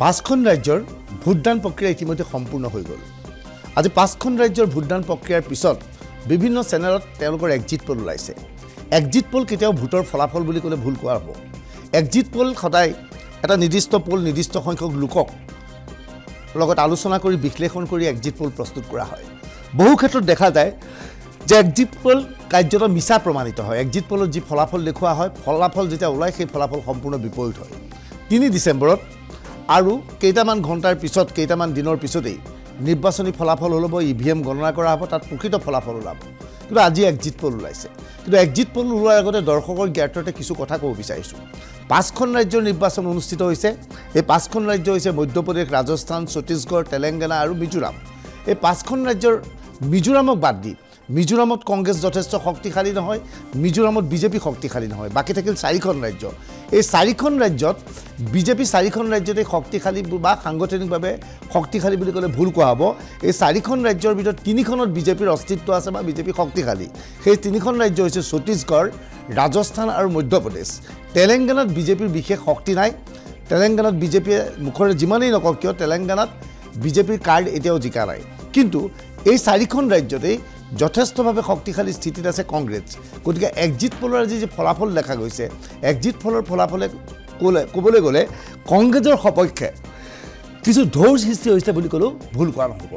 পাঁচখন ৰাজ্যৰ ভোটদান প্ৰক্ৰিয়া ইতিমধ্যে সম্পূৰ্ণ হৈ গ'ল। আজি পাঁচখন ৰাজ্যৰ ভোটদান প্ৰক্ৰিয়াৰ পিছত বিভিন্ন চেনেলত তেওঁলোকৰ এক্সিট পল ওলাইছে। এক্সিট পল কেতিয়াও ভোটৰ ফলাফল বুলি ক'লে ভুল কোৱা হ'ব। এক্সিট পল সদায় এটা নিৰ্দিষ্ট পল নিৰ্দিষ্ট সংখ্যক লোকক লগত আলোচনা কৰি বিশ্লেষণ কৰি এক্সিট পল প্ৰস্তুত কৰা হয়। বহু ক্ষেত্ৰত দেখা যায় যে এক্সিট পল কাৰ্যত মিছা প্ৰমাণিত হয়। এক্সিট পলত যি ফলাফল দেখুওৱা হয় ফলাফল যেতিয়া ওলায় সেই ফলাফল সম্পূৰ্ণ বিপৰীত হয়। তিনি ডিচেম্বৰত আৰু কেইটামান ঘণ্টাৰ পিছত কেইটামান দিনৰ পিছতেই নিৰ্বাচনী ফলাফল ওলাব ই ভি এম গণনা কৰা হ'ব তাত প্ৰকৃত ফলাফল ওলাব। কিন্তু আজি এক্সিট পল ওলাইছে। কিন্তু এক্সিট পল ওলোৱাৰ আগতে দৰ্শকৰ জ্ঞাততে কিছু কথা ক'ব বিচাৰিছোঁ। পাঁচখন ৰাজ্যৰ নিৰ্বাচন অনুষ্ঠিত হৈছে। এই পাঁচখন ৰাজ্য হৈছে মধ্যপ্ৰদেশ ৰাজস্থান ছত্তীশগড় তেলেংগানা আৰু মিজোৰাম। এই পাঁচখন ৰাজ্যৰ মিজোৰামক বাদ দি মিজোৰামত কংগ্ৰেছ যথেষ্ট শক্তিশালী নহয় মিজোৰামত বিজেপি শক্তিশালী নহয় বাকী থাকিল চাৰিখন ৰাজ্য। এই চাৰিখন ৰাজ্যত বিজেপি চাৰিখন ৰাজ্যতে শক্তিশালী বা সাংগঠনিকভাৱে শক্তিশালী বুলি ক'লে ভুল কোৱা হ'ব। এই চাৰিখন ৰাজ্যৰ ভিতৰত তিনিখনত বিজেপিৰ অস্তিত্ব আছে বা বিজেপি শক্তিশালী। সেই তিনিখন ৰাজ্য হৈছে ছত্তীশগড় ৰাজস্থান আৰু মধ্যপ্ৰদেশ। তেলেংগানাত বিজেপিৰ বিশেষ শক্তি নাই। তেলেংগানাত বিজেপিয়ে মুখৰে যিমানেই নকওক কিয় তেলেংগানাত বিজেপিৰ কাৰ্ড এতিয়াও জিকা নাই। কিন্তু এই চাৰিখন ৰাজ্যতেই যথেষ্টভাৱে শক্তিশালী স্থিতিত আছে কংগ্ৰেছ। গতিকে এক্সিট পলৰ আজি যি ফলাফল দেখা গৈছে এক্সিট পলৰ ফলাফলে ক'লে ক'বলৈ গ'লে কংগ্ৰেছৰ সপক্ষে কিছু ঢৌৰ সৃষ্টি হৈছে বুলি ক'লেও ভুল কোৱা নহ'ব।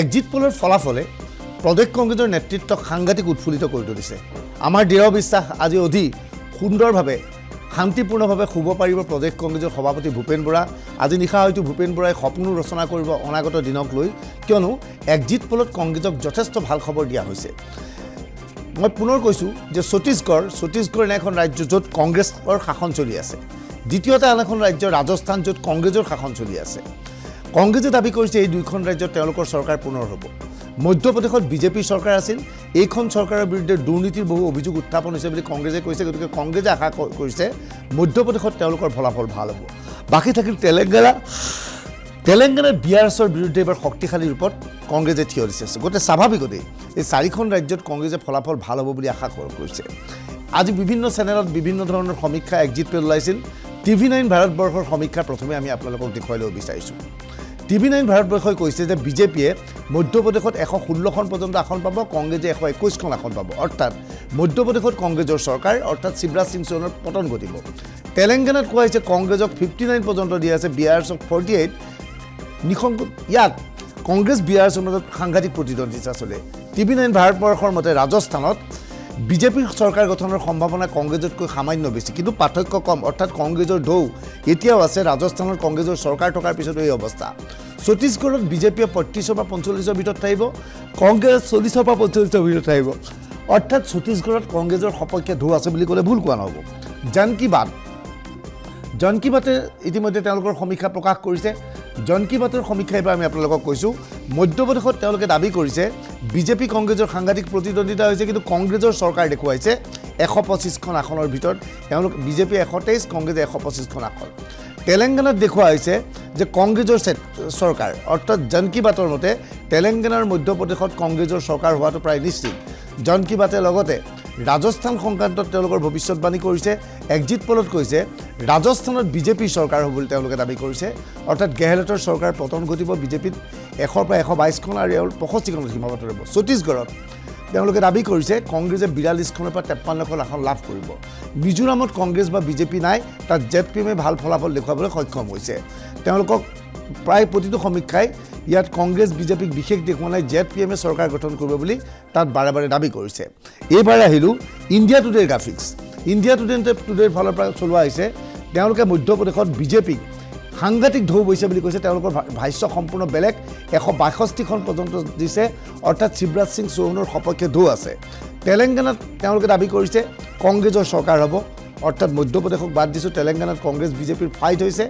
এক্সিট পলৰ ফলাফলে প্ৰদেশ কংগ্ৰেছৰ নেতৃত্বক সাংঘাতিক উৎফুল্লিত কৰি তুলিছে। আমাৰ দৃঢ় বিশ্বাস আজি অধিক সুন্দৰভাৱে শান্তিপূৰ্ণভাৱে শুব পাৰিব প্ৰদেশ কংগ্ৰেছৰ সভাপতি ভূপেন বৰা। আজি নিশা হয়তো ভূপেন বৰাই সপোনো ৰচনা কৰিব অনাগত দিনক লৈ কিয়নো এক্সিট পলত কংগ্ৰেছক যথেষ্ট ভাল খবৰ দিয়া হৈছে। মই পুনৰ কৈছোঁ যে ছত্তীশগড় ছত্তীশগড় এনে এখন ৰাজ্য য'ত কংগ্ৰেছৰ শাসন চলি আছে। দ্বিতীয়তে আন এখন ৰাজ্য ৰাজস্থান য'ত কংগ্ৰেছৰ শাসন চলি আছে। কংগ্ৰেছে দাবী কৰিছে এই দুয়োখন ৰাজ্যত তেওঁলোকৰ চৰকাৰ পুনৰ হ'ব। মধ্যপ্ৰদেশত বিজেপিৰ চৰকাৰ আছিল। এইখন চৰকাৰৰ বিৰুদ্ধে দুৰ্নীতিৰ বহু অভিযোগ উত্থাপন হৈছে বুলি কংগ্ৰেছে কৈছে গতিকে কংগ্ৰেছে আশা কৰিছে মধ্যপ্ৰদেশত তেওঁলোকৰ ফলাফল ভাল হ'ব। বাকী থাকিল তেলেংগানা। তেলেংগানাত বি আৰ এছৰ বিৰুদ্ধে এইবাৰ শক্তিশালী ৰূপত কংগ্ৰেছে থিয় দিছে। গতিকে স্বাভাৱিকতেই এই চাৰিখন ৰাজ্যত কংগ্ৰেছে ফলাফল ভাল হ'ব বুলি আশা কৰিছে। আজি বিভিন্ন চেনেলত বিভিন্ন ধৰণৰ সমীক্ষা এক্সিট পেল ওলাইছিল টিভি নাইন ভাৰতবৰ্ষৰ সমীক্ষা প্ৰথমে আমি আপোনালোকক দেখুৱাই ল'ব বিচাৰিছোঁ। টিভি নাইন ভাৰতবৰ্ষই কৈছে যে বিজেপিয়ে মধ্যপ্ৰদেশত এশ ষোল্লখন পৰ্যন্ত আসন পাব কংগ্ৰেছে এশ একৈছখন আসন পাব। অৰ্থাৎ মধ্যপ্ৰদেশত কংগ্ৰেছৰ চৰকাৰ অৰ্থাৎ শিৱৰাজ সিং চৌহানৰ পতন ঘটিব। তেলেংগানাত কোৱা হৈছে কংগ্ৰেছক ফিফটি নাইন পৰ্যন্ত দিয়া আছে বি আৰ এছক ফৰ্টি এইট নিশংক ইয়াত কংগ্ৰেছ বি আৰ এছৰ মাজত সাংঘাতিক প্ৰতিদ্বন্দ্বিতা চলে। টিভি নাইন ভাৰতবৰ্ষৰ মতে ৰাজস্থানত বিজেপিৰ চৰকাৰ গঠনৰ সম্ভাৱনা কংগ্ৰেছতকৈ সামান্য বেছি কিন্তু পাৰ্থক্য কম। অৰ্থাৎ কংগ্ৰেছৰ ঢৌ এতিয়াও আছে ৰাজস্থানত কংগ্ৰেছৰ চৰকাৰ থকাৰ পিছতো এই অৱস্থা। ছত্তীশগড়ত বিজেপিয়ে পঁয়ত্ৰিছৰ পৰা পঞ্চল্লিছৰ ভিতৰত থাকিব কংগ্ৰেছ চল্লিছৰ পৰা পঞ্চল্লিছৰ ভিতৰত থাকিব। অৰ্থাৎ ছত্তীশগড়ত কংগ্ৰেছৰ সপক্ষে ঢৌ আছে বুলি ক'লে ভুল কোৱা নহ'ব। জন কি বাত জন কি বাতে ইতিমধ্যে তেওঁলোকৰ সমীক্ষা প্ৰকাশ কৰিছে। জন কি বাতৰ সমীক্ষা এইবাৰ আমি আপোনালোকক কৈছোঁ। মধ্যপ্ৰদেশত তেওঁলোকে দাবী কৰিছে বিজেপি কংগ্ৰেছৰ সাংঘাতিক প্ৰতিদ্বন্দ্বিতা হৈছে কিন্তু কংগ্ৰেছৰ চৰকাৰ দেখুৱাইছে এশ পঁচিছখন আসনৰ ভিতৰত। তেওঁলোক বিজেপি এশ তেইছ কংগ্ৰেছে এশ পঁচিছখন আসন। তেলেংগানাত দেখুওৱা হৈছে যে কংগ্ৰেছৰ চৰকাৰ অৰ্থাৎ জন কি বাতৰ মতে তেলেংগানাৰ মধ্যপ্ৰদেশত কংগ্ৰেছৰ চৰকাৰ হোৱাটো প্ৰায় নিশ্চিত। জন কি বাতে লগতে ৰাজস্থান সংক্ৰান্তত তেওঁলোকৰ ভৱিষ্যতবাণী কৰিছে। এক্সিট পলত কৈছে ৰাজস্থানত বিজেপিৰ চৰকাৰ হ'ব বুলি তেওঁলোকে দাবী কৰিছে। অৰ্থাৎ গেহলটৰ চৰকাৰ পতন ঘটিব বিজেপিত এশৰ পৰা এশ বাইছখন আৰু এওঁৰ পঁয়ষষ্ঠিখনত সীমাবদ্ধ ৰ'ব। ছত্তীশগড়ত তেওঁলোকে দাবী কৰিছে কংগ্ৰেছে বিৰাল্লিছখনৰ পৰা তেপ্পান্নখন আসন লাভ কৰিব। মিজোৰামত কংগ্ৰেছ বা বিজেপি নাই তাত জেড পি এমে ভাল ফলাফল দেখুৱাবলৈ সক্ষম হৈছে। তেওঁলোকক প্ৰায় প্ৰতিটো সমীক্ষাই ইয়াত কংগ্ৰেছ বিজেপিক বিশেষ দেখুওৱা নাই জেড পি এমে চৰকাৰ গঠন কৰিব বুলি তাত বাৰে বাৰে দাবী কৰিছে। এইবাৰ আহিলোঁ ইণ্ডিয়া টুডেৰ গ্ৰাফিক্স। ইণ্ডিয়া টুডে টুডেৰ ফালৰ পৰা চলোৱা হৈছে তেওঁলোকে মধ্যপ্ৰদেশত বিজেপিক সাংঘাতিক ঢৌ বৈছে বুলি কৈছে তেওঁলোকৰ ভাষ্য সম্পূৰ্ণ বেলেগ এশ বাষষ্ঠিখন পৰ্যন্ত দিছে অৰ্থাৎ শিৱৰাজ সিং চৌহানৰ সপক্ষে ঢৌ আছে। তেলেংগানাত তেওঁলোকে দাবী কৰিছে কংগ্ৰেছৰ চৰকাৰ হ'ব অৰ্থাৎ মধ্যপ্ৰদেশক বাদ দিছোঁ তেলেংগানাত কংগ্ৰেছ বিজেপিৰ ফাইট হৈছে।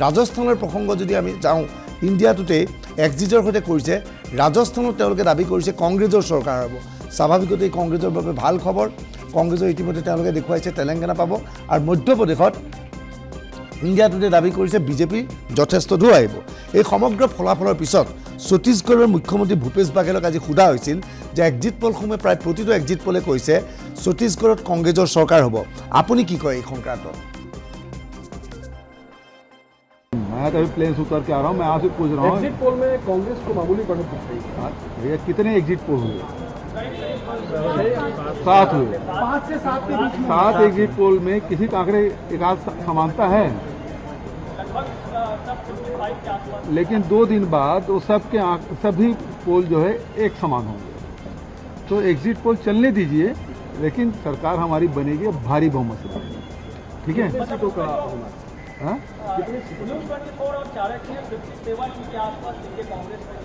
ৰাজস্থানৰ প্ৰসংগ যদি আমি যাওঁ ইণ্ডিয়াটোতেই এক্সিটৰ সৈতে কৰিছে ৰাজস্থানত তেওঁলোকে দাবী কৰিছে কংগ্ৰেছৰ চৰকাৰ হ'ব। স্বাভাৱিকতেই কংগ্ৰেছৰ বাবে ভাল খবৰ। কংগ্ৰেছৰ ইতিমধ্যে তেওঁলোকে দেখুৱাইছে তেলেংগানা পাব আৰু মধ্যপ্ৰদেশত ইণ্ডিয়া টুডে দাবী কৰিছে বিজেপিৰ যথেষ্ট দূৰ আহিব। এই সমগ্ৰ ফলাফলৰ পিছত ছত্তীশগড়ৰ মুখ্যমন্ত্ৰী ভূপেশ বাঘেলক আজি সোধা হৈছিল যে এক্সিট পলসমূহে প্ৰায় প্ৰতিটো এক্সিট পলে কৈছে ছত্তীশগড়ত কংগ্ৰেছৰ চৰকাৰ হ'ব। আপুনি কি কয় এই সংক্ৰান্তত? मैं तो अभी प्लेन से उतर के आ रहा हूँ मैं आपसे पूछ रहा हूँ। एग्जिट पोल में कांग्रेस को मामूली बढ़त दिख रही है। भैया कितने एग्जिट पोल हुए? सात हुए। पाँच से सात के बीच सात एग्जिट पोल में किसी का आंकड़े एक आध समानता है? लेकिन दो दिन बाद वो सबके सभी पोल जो है एक समान होंगे। तो एग्जिट पोल चलने दीजिए लेकिन सरकार हमारी बनेगी भारी बहुमत से। ठीक है? हाँ? न्यूज़ 24 और चाणक्य 57 के आसपास सीटें कांग्रेस में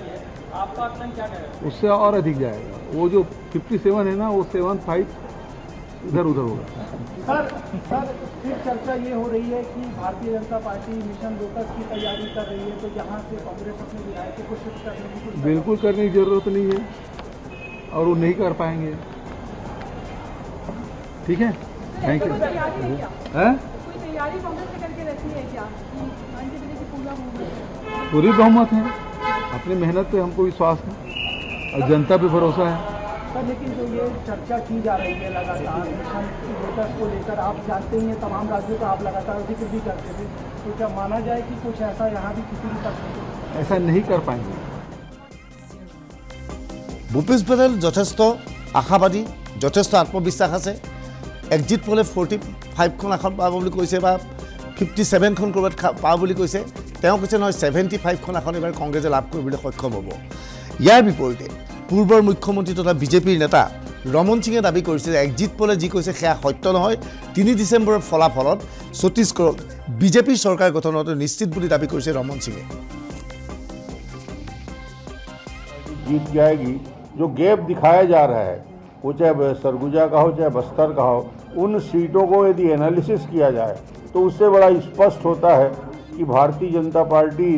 आपका आकलन क्या कह रहे उससे और अधिक जाएगा। वो जो 57 है ना वो सेवन फाइव इधर उधर होगा। सर सर फिर चर्चा ये हो रही है कि Bharatiya Janata party mission lotus की तैयारी कर रही है तो यहाँ से कांग्रेस अपने विधायकों को शिफ्ट करने की कुछ बिल्कुल करने की ज़रूरत नहीं है और वो नहीं कर पाएँगे। ठीक है? थैंक यू तैयारी है क्या हैं? कोई तैयारी कांग्रेस ने करके रखी है क्या कि मान के चलिए कि पूरा मूवमेंट पूरी बहुमत है अपनी मेहनत पे हमको विश्वास है और जनता पे भरोसा है सर लेकिन जो ये चर्चा की जा रही है लगातार मिशन लोटस को लेकर आप जानते ही हैं तमाम राज्यों का आप लगातार जिक्र भी करते थे तो क्या माना जाए कि कुछ ऐसा यहाँ भी किसी भी तरह ऐसा नहीं कर पाएंगे ভূপেশ বাঘেল যথেষ্ট আশাবাদী যথেষ্ট আত্মবিশ্বাস আছে এক্সিট পলে ফৰ্টি ফাইভখন আসন পাব বুলি কৈছে বা ফিফটি ছেভেনখন ক'ৰবাত খা পাব বুলি কৈছে তেওঁ কৈছে নহয় ছেভেণ্টি ফাইভখন আসন এইবাৰ কংগ্ৰেছে লাভ কৰিবলৈ সক্ষম হ'ব ইয়াৰ বিপৰীতে পূৰ্বৰ মুখ্যমন্ত্ৰী তথা বিজেপিৰ নেতা ৰমন সিঙে দাবী কৰিছে যে এক্সিট পলে যি কৈছে সেয়া সত্য নহয় তিনি ডিচেম্বৰৰ ফলাফলত ছত্তীশগড়ত বিজেপিৰ চৰকাৰ গঠনতো নিশ্চিত বুলি দাবী কৰিছে ৰমন সিঙে जीत जाएगी जो गैप दिखाया जा रहा है वो चाहे सरगुजा का हो चाहे बस्तर का हो उन सीटों को यदि एनालिसिस किया जाए तो उससे बड़ा स्पष्ट होता है कि भारतीय जनता पार्टी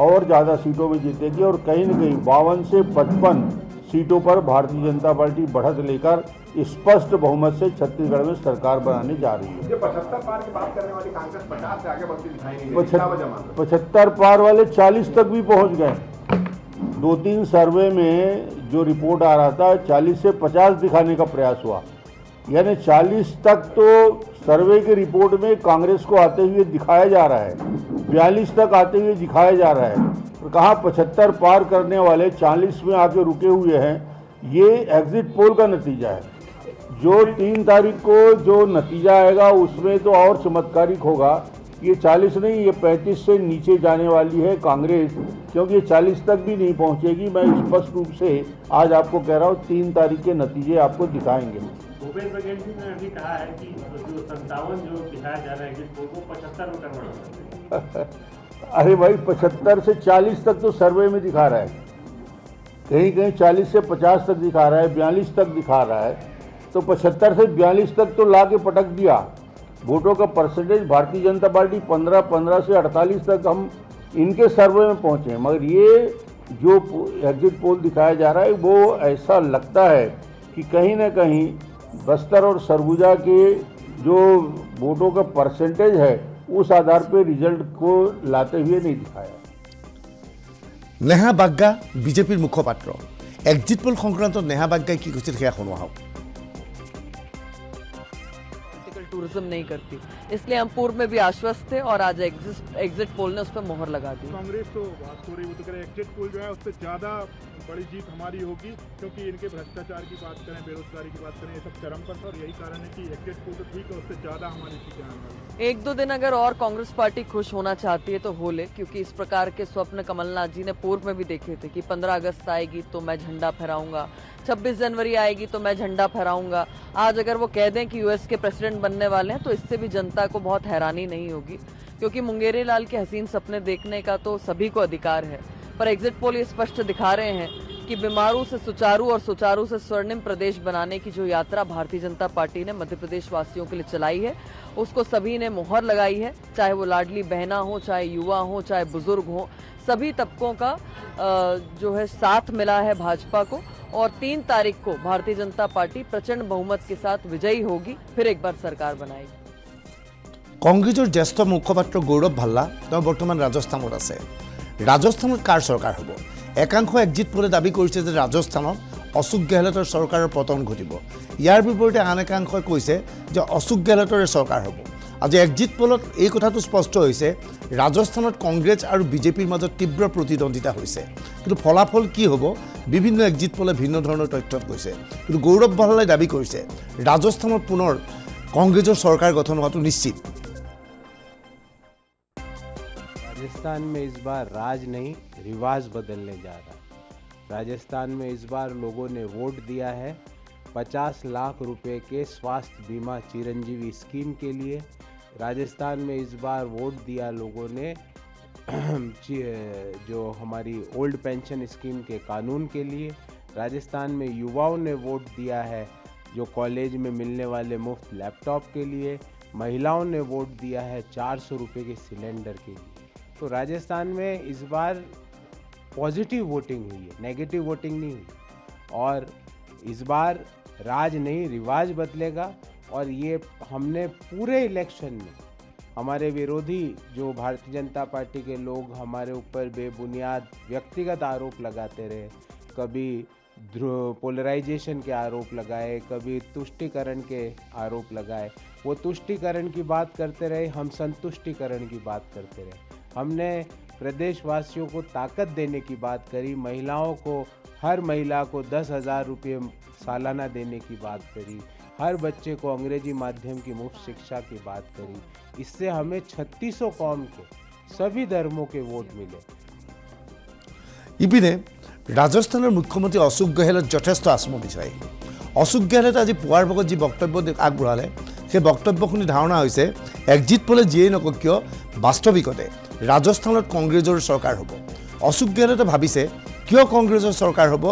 और ज़्यादा सीटों में जीतेगी और कहीं न कहीं बावन से पचपन सीटों पर भारतीय जनता पार्टी बढ़त लेकर स्पष्ट बहुमत से छत्तीसगढ़ में सरकार बनाने जा रही है पचहत्तर पार की बात करने वाली कांग्रेस पचास से आगे बढ़ती दिखाई नहीं दे रही। क्या वजह मान लो? पचहत्तर पार वाले चालीस तक भी पहुँच गए दो तीन सर्वे में जो रिपोर्ट आ रहा था चालीस से पचास दिखाने का प्रयास हुआ यानी चालीस तक तो सर्वे की रिपोर्ट में कांग्रेस को आते हुए दिखाया जा रहा है। बयालीस तक आते हुए दिखाया जा रहा है। और कहा पचहत्तर पार करने वाले चालीस में आके रुके हुए हैं, ये एग्जिट पोल का नतीजा है। जो तीन तारीख को जो नतीजा आएगा, उसमें तो और चमत्कारिक होगा ये 40 नहीं, ये 35 से नीचे जाने वाली है कांग्रेस, क्योंकि ये 40 तक भी नहीं पहुंचेगी। मैं स्पष्ट रूप से आज आपको कह रहा हूँ, तीन तारीख के नतीजे आपको दिखाएँगे। भूपेश बघेल जी ने अभी कहा है कि जो संतावन जो दिखाया जा रहा है पोल पचहत्तर में कन्वर्ट कर अरे भाई, पचहत्तर से 40 तक तो सर्वे में दिखा रहा है। कहीं कहीं 40 से 50 तक दिखा रहा है, बयालीस तक दिखा रहा है। तो 75 से बयालीस तक तो ला के पटक दिया। वोटों का परसेंटेज भारतीय जनता पार्टी 15 15 से 48 तक हम इनके सर्वे में पहुँचे। मगर ये जो एग्जिट पोल दिखाया जा रहा है, वो ऐसा लगता है कि कहीं ना कहीं बस्तर और सरगुजा के जो वोटों का परसेंटेज है उस आधार पर रिजल्ट को लाते हुए नहीं दिखाया নেহা বাগ্গা বিজেপিৰ মুখপাত্ৰ এক্সিট পোল সংক্ৰান্তত নেহা বাগ্গাই কি কৈছিল সেয়া শুনোৱা হওক पॉलिटिकल टूरिज़्म नहीं करती। इसलिए हम पूर्व में भी आश्वस्त थे और आज एग्जिट पोल ने उस पर मोहर लगा दी। कांग्रेस तो बात हो रही वो तो कह एग्जिट पोल जो है उससे ज़्यादा बड़ी जीत हमारी होगी क्योंकि इनके भ्रष्टाचार की बात करें बेरोजगारी की बात करें ये सब चरम पर और यही कारण है कि एग्जिट पोल तो ठीक है उससे ज़्यादा हमारी सीटें आने। एक दो दिन अगर और कांग्रेस पार्टी खुश होना चाहती है तो हो ले क्योंकि इस प्रकार के स्वप्न कमलनाथ जी ने पूर्व में भी देखे थे कि 15 अगस्त आएगी तो मैं झंडा फहराऊँगा 26 जनवरी आएगी तो मैं झंडा फहराऊँगा। आज अगर वो कह दें कि यूएस के प्रेसिडेंट बनने वाले हैं तो इससे भी जनता को बहुत हैरानी नहीं होगी। क्योंकि मुंगेरी लाल के हसीन सपने देखने का तो सभी को अधिकार है। पर एग्जिट पोल ये स्पष्ट दिखा रहे हैं कि बीमारू से सुचारू और सुचारू से स्वर्णिम प्रदेश बनाने की जो यात्रा भारतीय जनता पार्टी ने मध्य प्रदेश वासियों के लिए चलाई है, उसको सभी ने मुहर लगाई है, चाहे वो लाडली बहना हो, चाहे युवा हो, चाहे बुज़ुर्ग हो, सभी तबकों का जो है साथ मिला है भाजपा को। और तीन तारीख को भारतीय जनता पार्टी प्रचंड बहुमत के साथ विजयी होगी फिर एक बार सरकार बनाएगी কংগ্ৰেছৰ জ্যেষ্ঠ মুখপাত্ৰ গৌৰৱ ভাল্লা তেওঁ বৰ্তমান ৰাজস্থানত আছে ৰাজস্থানত কাৰ চৰকাৰ হ'ব একাংশ একজিট পোলে দাবী কৰিছে যে ৰাজস্থানত অশোক গেহলটৰ চৰকাৰৰ পতন ঘটিব ইয়াৰ বিপৰীতে আন একাংশই কৈছে যে অশোক গেহলটৰে চৰকাৰ হ'ব আজি একজিট পলত এই কথাটো স্পষ্ট হৈছে ৰাজস্থানত কংগ্ৰেছ আৰু বিজেপিৰ মাজত তীব্ৰ প্ৰতিদ্বন্দ্বিতা হৈছে কিন্তু ফলাফল কি হ'ব বিভিন্ন একজিট পলে ভিন্ন ধৰণৰ তথ্যত কৈছে কিন্তু গৌৰৱ ভাল্লাই দাবী কৰিছে ৰাজস্থানত পুনৰ কংগ্ৰেছৰ চৰকাৰ গঠন হোৱাটো নিশ্চিত राजस्थान में इस बार राज नहीं रिवाज बदलने जा रहा है राजस्थान में इस बार लोगों ने वोट दिया है 50 लाख रुपए के स्वास्थ्य बीमा चिरंजीवी स्कीम के लिए राजस्थान में इस बार वोट दिया लोगों ने। जो हमारी ओल्ड पेंशन स्कीम के कानून के लिए राजस्थान में युवाओं ने वोट दिया है, जो कॉलेज में मिलने वाले मुफ़्त लैपटॉप के लिए महिलाओं ने वोट दिया है चार सौ रुपये के सिलेंडर के लिए। तो राजस्थान में इस बार पॉजिटिव वोटिंग हुई है, नेगेटिव वोटिंग नहीं हुई। और इस बार राज नहीं, रिवाज बदलेगा। और ये हमने पूरे इलेक्शन में, हमारे विरोधी जो भारतीय जनता पार्टी के लोग हमारे ऊपर बेबुनियाद व्यक्तिगत आरोप लगाते रहे, कभी पोलराइजेशन के आरोप लगाए, कभी तुष्टिकरण के आरोप लगाए। वो तुष्टिकरण की बात करते रहे, हम संतुष्टिकरण की बात करते रहे। हमने प्रदेशवासियों को ताकत देने की बात करी, महिलाओं को, हर महिला को दस हज़ार रुपये सालाना देने की बात करी। हर बच्चे को अंग्रेजी माध्यम की मुफ्त शिक्षा की बात करी इससे हमें छत्तीसों कौम के सभी धर्मों के वोट मिले ইপিনে ৰাজস্থানৰ মুখ্যমন্ত্ৰী অশোক গেহলট যথেষ্ট আত্মবিশ্বাসী অশোক গেহলটে আজি পুৱাৰ ভাগত যি বক্তব্য দি- আগবঢ়ালে সেই বক্তব্য শুনি ধাৰণা হৈছে একজিট পলে যিয়েই নকওক কিয় বাস্তৱিকতে ৰাজস্থানত কংগ্ৰেছৰ চৰকাৰ হ'ব অশোক গেহলটে ভাবিছে কিয় কংগ্ৰেছৰ চৰকাৰ হ'ব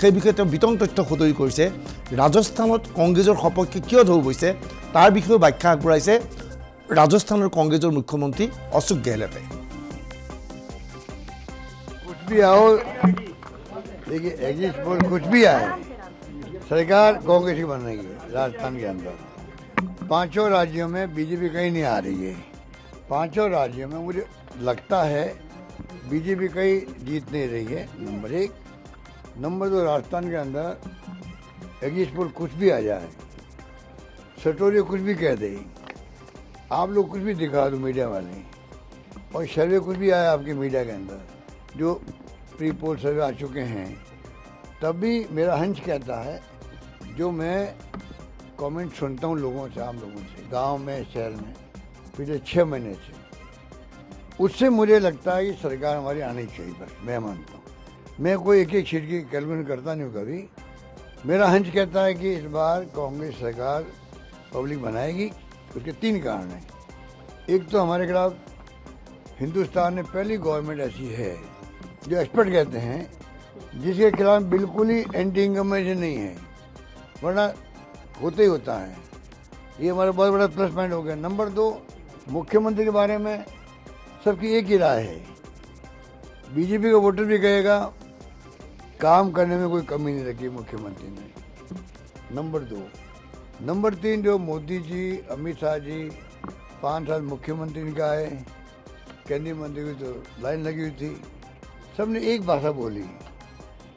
সেই বিষয়ে তেওঁ বিতং তথ্য সদৰি কৰিছে ৰাজস্থানত কংগ্ৰেছৰ সপক্ষে কিয় ঢৌ বৈছে তাৰ বিষয়েও ব্যাখ্যা আগবঢ়াইছে ৰাজস্থানৰ কংগ্ৰেছৰ মুখ্যমন্ত্ৰী অশোক গেহলটে कुछ भी आओ देखिए एग्जिट पोल कुछ भी आए सरकार कांग्रेस की बनेगी राजस्थान के अंदर पांचों राज्यों में बीजेपी कहीं नहीं आ रही है पांचों राज्यों में मुझे लगता है बीजेपी कहीं जीत नहीं रही है नंबर एक नंबर दो राजस्थान के अंदर एग्जिट पोल कुछ भी आ जाए। सटोरियो कुछ भी कह दे। आप लोग कुछ भी दिखा दो मीडिया वाले। और सर्वे कुछ भी आया आपके मीडिया के अंदर, जो प्री पोल सर्वे आ चुके हैं, तब भी मेरा हंच कहता है, जो मैं कमेंट सुनता हूँ लोगों से, आम लोगों से, गाँव में, शहर में, पिछले छः महीने से। उससे मुझे लगता है कि सरकार हमारी आनी चाहिए बस, मैं मानता हूँ। मैं कोई एक एक सीट की कैलकुलेट करता नहीं हूँ कभी। मेरा हंच कहता है कि इस बार कांग्रेस सरकार पब्लिक बनाएगी, उसके तीन कारण हैं। एक तो हमारे खिलाफ हिंदुस्तान में पहली गवर्नमेंट ऐसी है, जो एक्सपर्ट कहते हैं, जिसके खिलाफ बिल्कुल ही एंटी इनकमेशन नहीं है, वरना होते ही होता है। ये हमारा बहुत बड़ा प्लस पॉइंट हो गया। नंबर दो, मुख्यमंत्री के बारे में सबकी एक ही राय है। बीजेपी का वोटर भी कहेगा काम करने में कोई कमी नहीं रखी मुख्यमंत्री ने। नंबर दो। नंबर तीन, जो मोदी जी, अमित शाह जी, पाँच साल मुख्यमंत्री का है केंद्रीय मंत्री की तो लाइन लगी हुई थी, सबने एक भाषा बोली।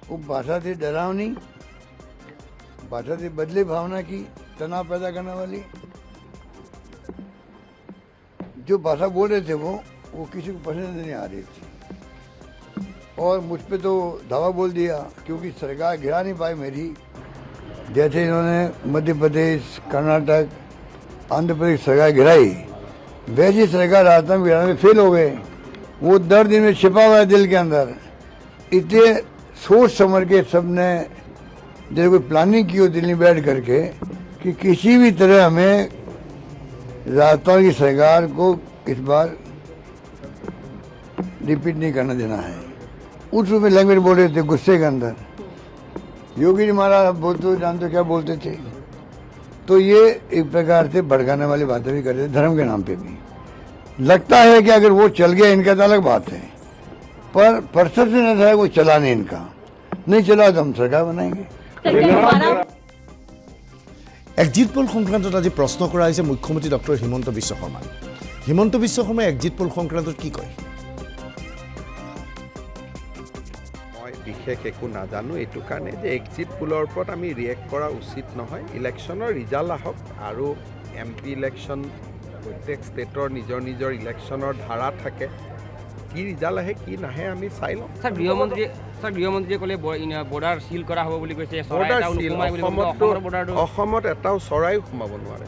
वो भाषा थी डरावनी, भाषा थी बदले भावना की, तनाव पैदा करने वाली। जो भाषा बोल रहे थे वो वो किसी को पसंद नहीं आ रही थी। और मुझ पर तो धावा बोल दिया, क्योंकि सरकार गिरा नहीं पाई मेरी। जैसे इन्होंने मध्य प्रदेश, कर्नाटक, आंध्र प्रदेश सरकार गिराई, वैसी सरकार राजस्थान गिराने में फेल हो गए। वो दर्द इनमें छिपा हुआ है दिल के अंदर। इतने सोच समझ के सबने, जैसे कोई प्लानिंग की हो दिल्ली बैठ करके, कि किसी भी तरह हमें राजस्थान की सरकार को इस बार रिपीट नहीं करने देना है। उस रूप में लैंग्वेज बोल रहे थे गुस्से के अंदर योगी जी महाराज बोलते हो जानते हो क्या बोलते थे तो ये एक प्रकार से भड़काने वाली बातें भी करते थे धर्म के नाम पे भी लगता है कि अगर वो चल गया इनका तो अलग बात है पर परसेप्शन ऐसा है वो चला नहीं इनका नहीं चला तो हम सरकार बनाएंगे এক্সিট পোল সংক্ৰান্তত আজি প্ৰশ্ন কৰা হৈছে মুখ্যমন্ত্ৰী ডক্টৰ হিমন্ত বিশ্ব শৰ্মাক হিমন্ত বিশ্ব শৰ্মাই এক্সিট পোল সংক্ৰান্তত কি কয় বিশেষ একো নাজানো এইটো কাৰণে যে এক্সিট পোলৰ ওপৰত আমি ৰিয়েক্ট কৰা উচিত নহয়। ইলেকশ্যনৰ ৰিজাল্ট আহক আৰু এম পি ইলেকশ্যন প্ৰত্যেক ষ্টেটৰ নিজৰ নিজৰ ইলেকশ্যনৰ ধাৰা থাকে। কি ৰিজাল্ট আহে কি নাহে আমি চাই ক'লে বৰ্ডাৰ কৰা হ'ব বুলি কৈছে অসমৰ বৰ্ডাৰটো অসমত এটাও চৰাইও সোমাব নোৱাৰে।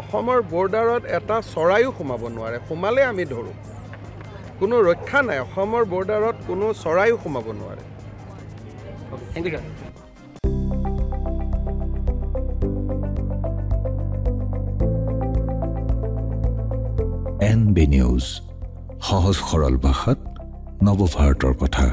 অসমৰ বৰ্ডাৰত এটা চৰাইও সোমাব নোৱাৰে। সোমালে আমি ধৰোঁ। কোনো ৰক্ষা নাই অসমৰ বৰ্ডাৰত কোনো চৰাইও সোমাব নোৱাৰে। Thank you sir N B news সহজ সৰল ভাষাত নৱভাৰতৰ কথা।